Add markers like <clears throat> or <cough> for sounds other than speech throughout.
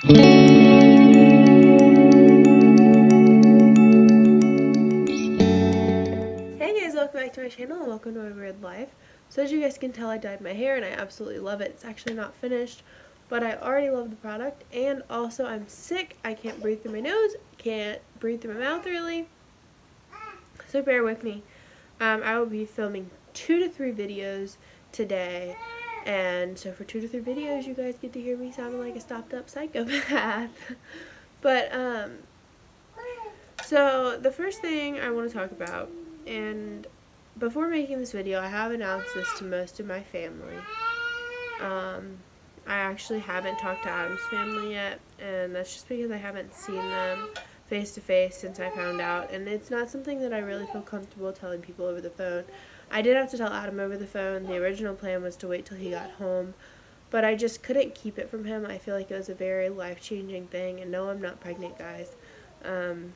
Hey guys, welcome back to my channel and welcome to my weird life. So as you guys can tell, I dyed my hair and I absolutely love it. It's actually not finished, but I already love the product and also I'm sick. I can't breathe through my nose, can't breathe through my mouth really. So bear with me. Um, I will be filming two to three videos today. And so for two to three videos, you guys get to hear me sounding like a stopped up psychopath. <laughs> but, um, so the first thing I want to talk about, and before making this video, I have announced this to most of my family. Um, I actually haven't talked to Adam's family yet, and that's just because I haven't seen them face to face since I found out, and it's not something that I really feel comfortable telling people over the phone. I did have to tell Adam over the phone. The original plan was to wait till he got home, but I just couldn't keep it from him. I feel like it was a very life-changing thing, and no, I'm not pregnant, guys. Um,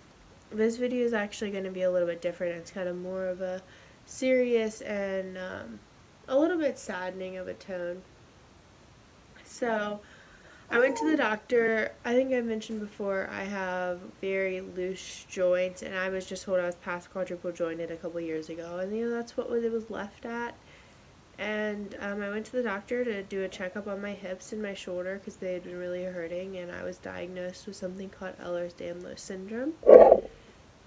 this video is actually going to be a little bit different. It's kind of more of a serious and um, a little bit saddening of a tone. So, I went to the doctor. I think I mentioned before I have very loose joints, and I was just told I was past quadruple jointed a couple years ago, and you know that's what it was left at. And um, I went to the doctor to do a checkup on my hips and my shoulder because they had been really hurting, and I was diagnosed with something called Ehlers-Danlos syndrome.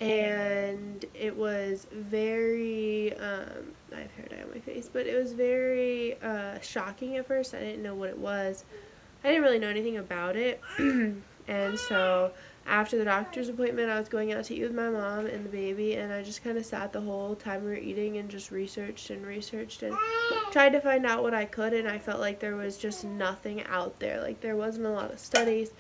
And it was very, um, I have hair dye on my face, but it was very uh, shocking at first. I didn't know what it was. I didn't really know anything about it. <clears throat> and so after the doctor's appointment, I was going out to eat with my mom and the baby, and I just kind of sat the whole time we were eating and just researched and researched and tried to find out what I could, and I felt like there was just nothing out there. Like, there wasn't a lot of studies.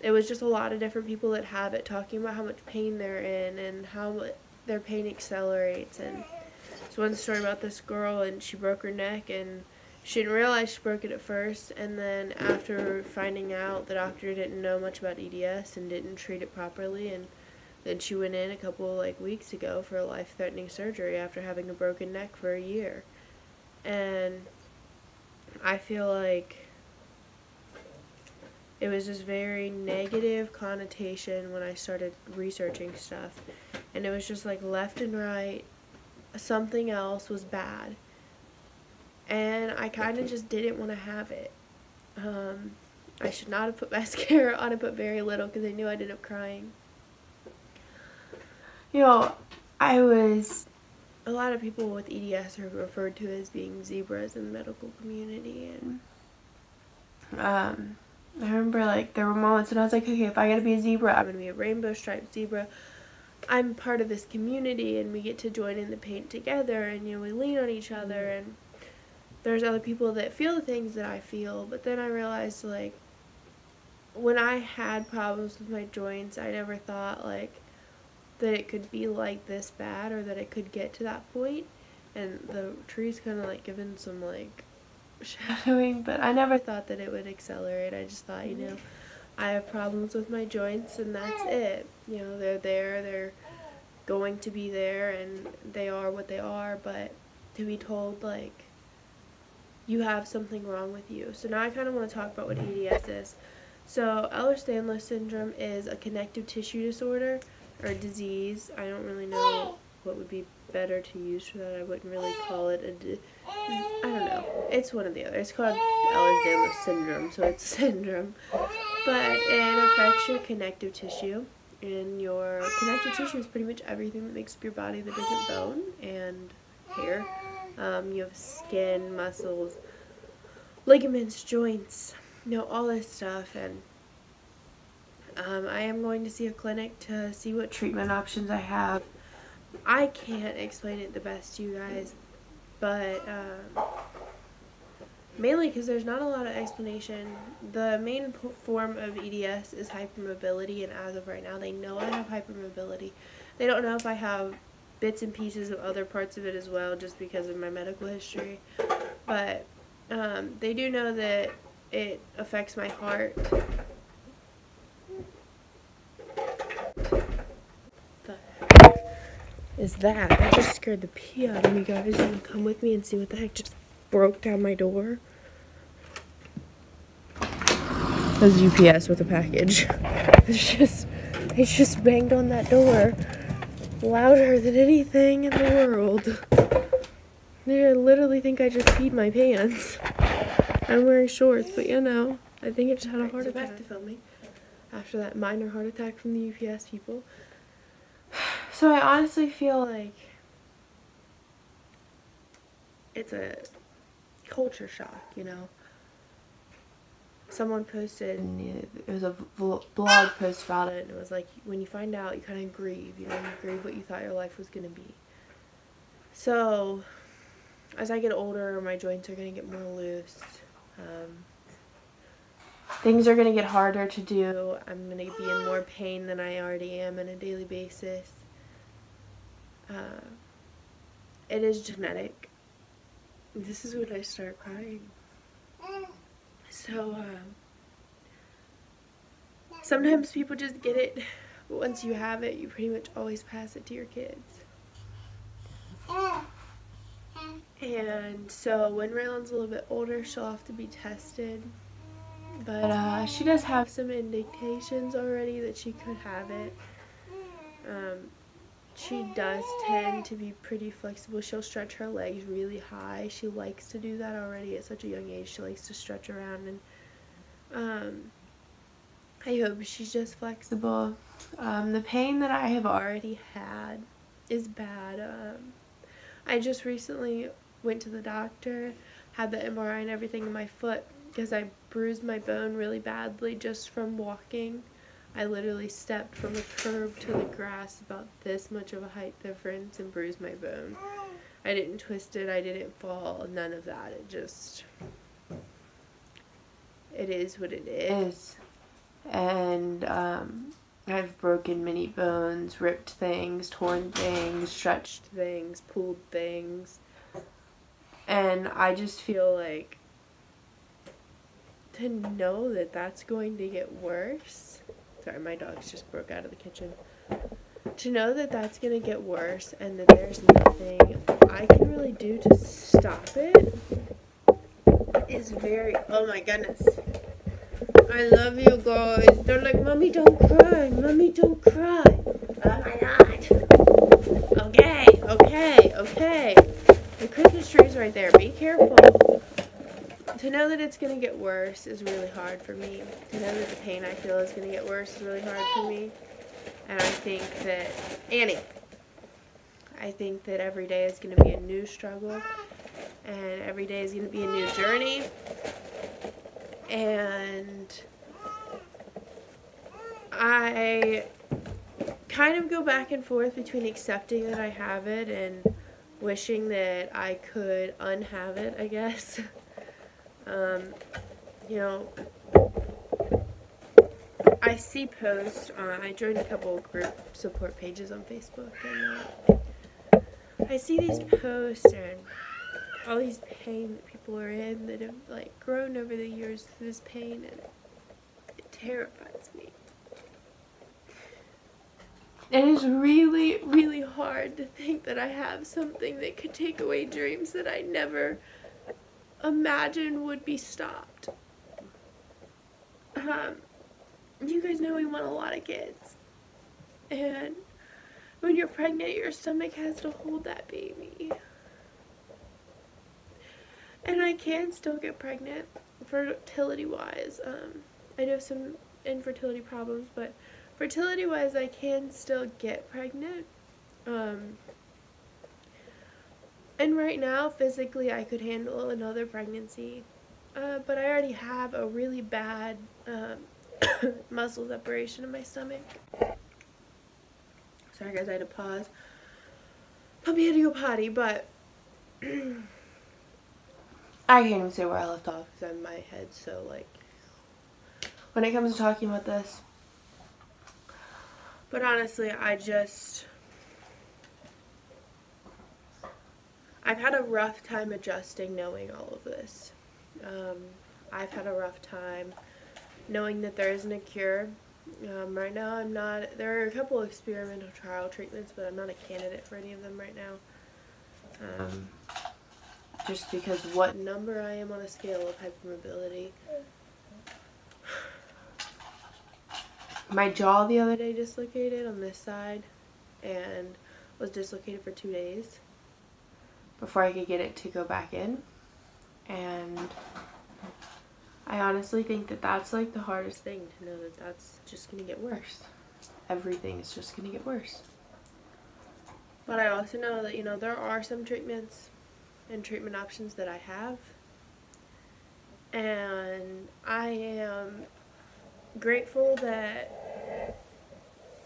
It was just a lot of different people that have it talking about how much pain they're in and how their pain accelerates. And there's one story about this girl, and she broke her neck, and she didn't realize she broke it at first, and then after finding out, the doctor didn't know much about EDS and didn't treat it properly, and then she went in a couple like weeks ago for a life-threatening surgery after having a broken neck for a year. And I feel like it was this very negative connotation when I started researching stuff. And it was just like left and right, something else was bad and I kind of just didn't want to have it. Um, I should not have put <laughs> mascara on. I put very little because I knew I'd end up crying. You know, I was... A lot of people with EDS are referred to as being zebras in the medical community, and um, I remember like there were moments when I was like, okay, if I gotta be a zebra, I'm gonna be a rainbow striped zebra. I'm part of this community, and we get to join in the paint together, and you know we lean on each other, and there's other people that feel the things that I feel, but then I realized like when I had problems with my joints, I never thought like that it could be like this bad or that it could get to that point. And the tree's kind of like given some like <laughs> shadowing, but I never thought that it would accelerate. I just thought, you know, I have problems with my joints and that's it. You know, they're there, they're going to be there and they are what they are, but to be told like you have something wrong with you. So now I kind of want to talk about what EDS is. So Ehlers-Danlos syndrome is a connective tissue disorder or disease. I don't really know what would be better to use for that. I wouldn't really call it a I don't know. It's one or the other. It's called Ehlers-Danlos syndrome, so it's a <laughs> syndrome. But it affects your connective tissue. And your connective tissue is pretty much everything that makes up your body that isn't bone and hair. Um, you have skin, muscles, ligaments, joints, you know, all this stuff. And um, I am going to see a clinic to see what treatment options I have. I can't explain it the best to you guys, but um, mainly because there's not a lot of explanation. The main form of EDS is hypermobility, and as of right now, they know I have hypermobility. They don't know if I have bits and pieces of other parts of it as well just because of my medical history. But um, they do know that it affects my heart. The is that? That just scared the pee out of me, guys. You come with me and see what the heck just broke down my door? was UPS with a package. <laughs> It's just, it's just banged on that door louder than anything in the world. I literally think I just peed my pants. I'm wearing shorts, but you know, I think I just had a heart attack. Back to filming after that minor heart attack from the UPS people. <sighs> So I honestly feel like it's a culture shock, you know. Someone posted, and it was a blog post about it, and it was like, when you find out, you kind of grieve, you know, you grieve what you thought your life was going to be. So, as I get older, my joints are going to get more loose. Um, things are going to get harder to do. I'm going to be in more pain than I already am on a daily basis. Uh, it is genetic. This is when I start crying. So, uh, sometimes people just get it. But once you have it, you pretty much always pass it to your kids. And so when Raylan's a little bit older, she'll have to be tested. But uh, she does have some indications already that she could have it. Um, she does tend to be pretty flexible. She'll stretch her legs really high. She likes to do that already at such a young age. She likes to stretch around and um, I hope she's just flexible. Um, the pain that I have already had is bad. Um, I just recently went to the doctor, had the MRI and everything in my foot because I bruised my bone really badly just from walking. I literally stepped from a curb to the grass about this much of a height difference and bruised my bone. I didn't twist it, I didn't fall, none of that. It just, it is what it is. And um, I've broken many bones, ripped things, torn things, stretched things, pulled things. And I just feel like to know that that's going to get worse Sorry, my dogs just broke out of the kitchen. To know that that's going to get worse and that there's nothing I can really do to stop it is very, oh my goodness. I love you guys. They're like, Mommy, don't cry. Mommy, don't cry. Oh my god. Okay, okay, okay. The Christmas tree's right there. Be careful to know that it's going to get worse is really hard for me. To know that the pain I feel is going to get worse is really hard for me. And I think that, Annie, I think that every day is going to be a new struggle. And every day is going to be a new journey. And I kind of go back and forth between accepting that I have it and wishing that I could unhave it, I guess. <laughs> Um, you know, I see posts. Uh, I joined a couple group support pages on Facebook, and uh, I see these posts and all these pain that people are in that have like grown over the years through this pain, and it terrifies me. It is really, really hard to think that I have something that could take away dreams that I never imagine would be stopped. Um, you guys know we want a lot of kids. And when you're pregnant, your stomach has to hold that baby. And I can still get pregnant, fertility-wise. Um, I know some infertility problems, but fertility-wise, I can still get pregnant. Um, and right now, physically, I could handle another pregnancy. Uh, but I already have a really bad um, <coughs> muscle separation in my stomach. Sorry guys, I had to pause. Puppy had to go potty, but <clears throat> I can't even say where I left off because I'm my head's so like when it comes to talking about this. But honestly, I just I've had a rough time adjusting knowing all of this. Um, I've had a rough time knowing that there isn't a cure. Um, right now I'm not, there are a couple experimental trial treatments, but I'm not a candidate for any of them right now. Um, just because what number I am on a scale of hypermobility. my jaw the other day dislocated on this side and was dislocated for two days before I could get it to go back in. And I honestly think that that's like the hardest thing to know that that's just going to get worse. Everything is just going to get worse. But I also know that, you know, there are some treatments and treatment options that I have. And I am grateful that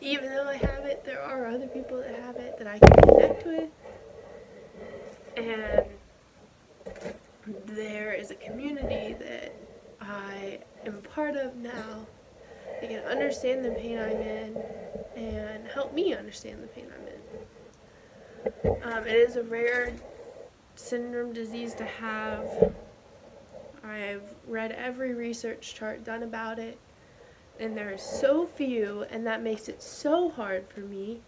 even though I have it, there are other people that have it that I can connect with. And there is a community that I am a part of now. They can understand the pain I'm in and help me understand the pain I'm in. Um, it is a rare syndrome disease to have. I've read every research chart done about it, and there are so few, and that makes it so hard for me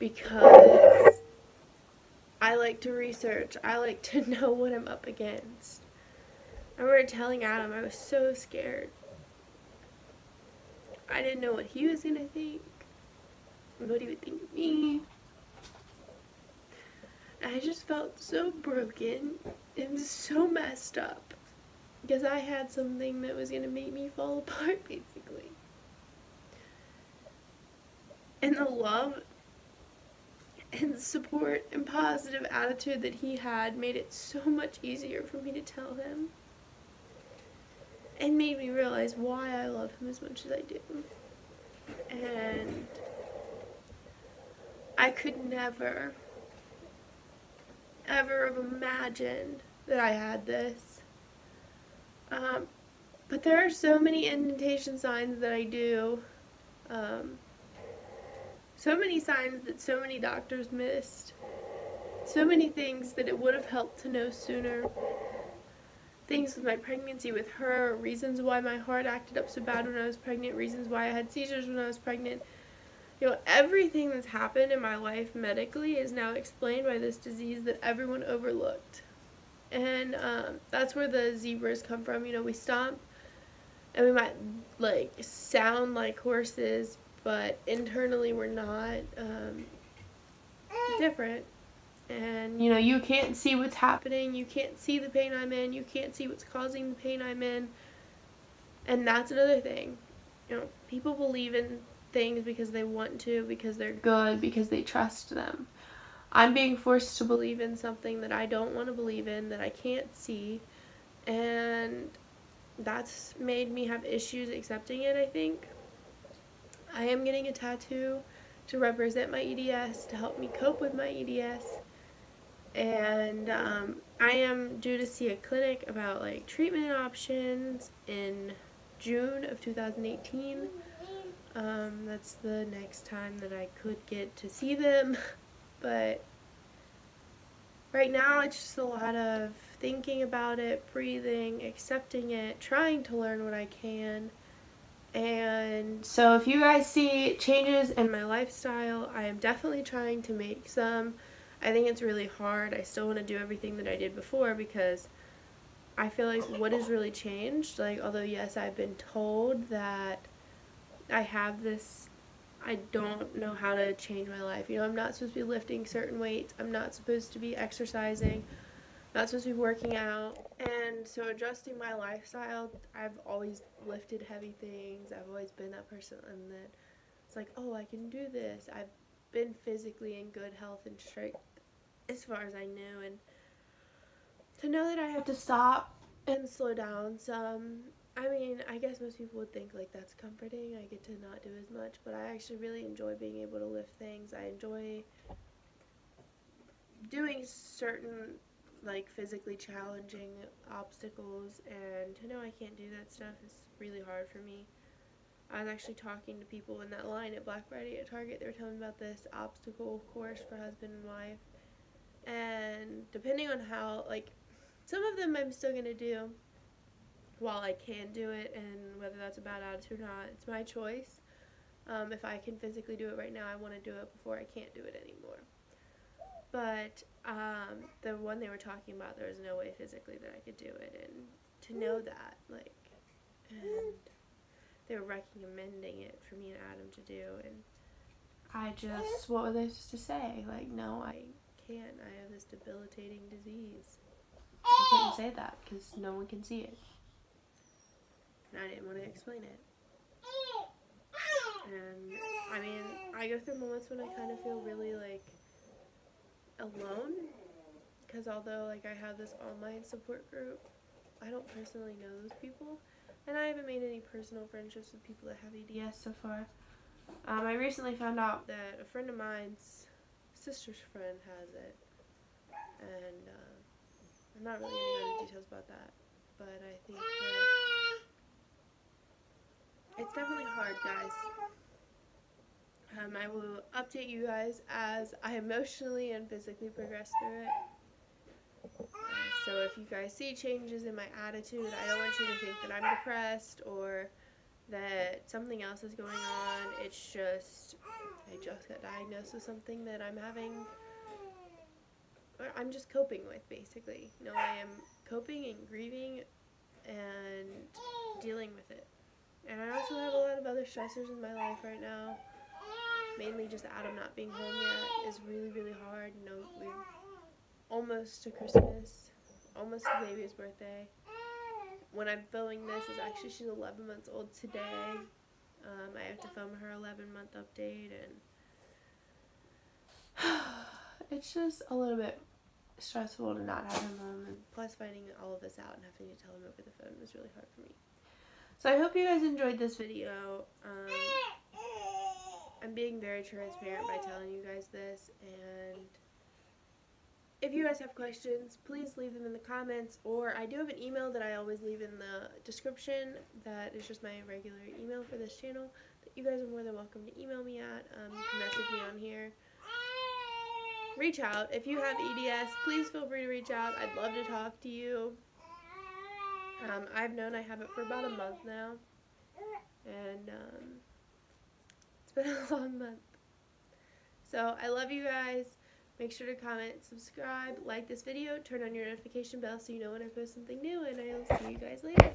because I like to research. I like to <laughs> know what I'm up against. I remember telling Adam I was so scared. I didn't know what he was going to think, what he would think of me. I just felt so broken and so messed up because I had something that was going to make me fall <laughs> apart, basically. And the love and support and positive attitude that he had made it so much easier for me to tell him and made me realize why I love him as much as I do. And I could never, ever have imagined that I had this. Um, but there are so many indentation signs that I do. Um, so many signs that so many doctors missed. So many things that it would have helped to know sooner things with my pregnancy with her, reasons why my heart acted up so bad when I was pregnant, reasons why I had seizures when I was pregnant. You know, everything that's happened in my life medically is now explained by this disease that everyone overlooked. And um, that's where the zebras come from. You know, we stomp and we might like sound like horses, but internally we're not um, different. And you know you can't see what's happening you can't see the pain i'm in you can't see what's causing the pain i'm in. And that's another thing. You know people believe in things because they want to because they're good because they trust them. I'm being forced to believe in something that i don't want to believe in that i can't see. And that's made me have issues accepting it i think i am getting a tattoo to represent my eds to help me cope with my eds and um, I am due to see a clinic about like treatment options in June of 2018. Um, that's the next time that I could get to see them, <laughs> but right now it's just a lot of thinking about it, breathing, accepting it, trying to learn what I can. And so if you guys see changes in my lifestyle, I am definitely trying to make some. I think it's really hard. I still want to do everything that I did before because I feel like what has really changed, like although yes, I've been told that I have this I don't know how to change my life. You know, I'm not supposed to be lifting certain weights. I'm not supposed to be exercising. Not supposed to be working out. And so adjusting my lifestyle, I've always lifted heavy things. I've always been that person and that it's like, oh, I can do this. I've been physically in good health and strength as far as I knew and to know that I have to stop and slow down some I mean, I guess most people would think like that's comforting. I get to not do as much, but I actually really enjoy being able to lift things. I enjoy doing certain like physically challenging obstacles and to know I can't do that stuff is really hard for me. I was actually talking to people in that line at Black Friday at Target. They were telling me about this obstacle course for husband and wife and depending on how like some of them I'm still gonna do while I can do it and whether that's a bad attitude or not it's my choice um, if I can physically do it right now I want to do it before I can't do it anymore but um, the one they were talking about there was no way physically that I could do it and to know that like and they were recommending it for me and Adam to do, and I just, what were they supposed to say? Like, no, I, I can't. I have this debilitating disease, I couldn't say that because no one can see it. and I didn't want to explain it. And I mean, I go through moments when I kind of feel really like alone because although like I have this online support group, I don't personally know those people, and I haven't made any personal friendships with people that have EDS so far. Um, I recently found out that a friend of mine's sister's friend has it, and uh, I'm not really going to go into details about that, but I think that it's definitely hard, guys. Um, I will update you guys as I emotionally and physically progress through it. So if you guys see changes in my attitude, I don't want you to think that I'm depressed or that something else is going on. It's just, I just got diagnosed with something that I'm having, I'm just coping with, basically. You know, I am coping and grieving and dealing with it. And I also have a lot of other stressors in my life right now. Mainly just Adam not being home yet is really, really hard. You know, we're almost to Christmas, almost to baby's birthday. When I'm filming this, is actually she's 11 months old today. Um, I have to film her 11 month update, and <sighs> It's just a little bit stressful to not have him home. And plus finding all of this out and having to tell him over the phone was really hard for me. so I hope you guys enjoyed this video. Um, I'm being very transparent by telling you guys this, and if you guys have questions, please leave them in the comments, or I do have an email that I always leave in the description that is just my regular email for this channel that you guys are more than welcome to email me at. Um, you can message me on here. Reach out. If you have EDS, please feel free to reach out. I'd love to talk to you. Um, I've known I have it for about a month now, and um, been <laughs> a long month. So I love you guys. Make sure to comment, subscribe, like this video, turn on your notification bell so you know when I post something new, and I'll see you guys later.